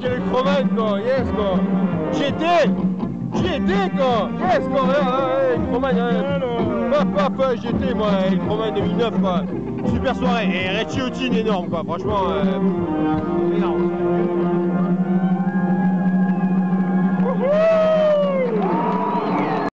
quel quoi, yes quoi. J'y étais, quoi, yes quoi, ah, ah, ah, ouais, Cromagne, Paf, paf, j'y moi, Cromagne 2009 quoi. Super soirée, et Rechiotine énorme quoi, franchement, euh, énorme.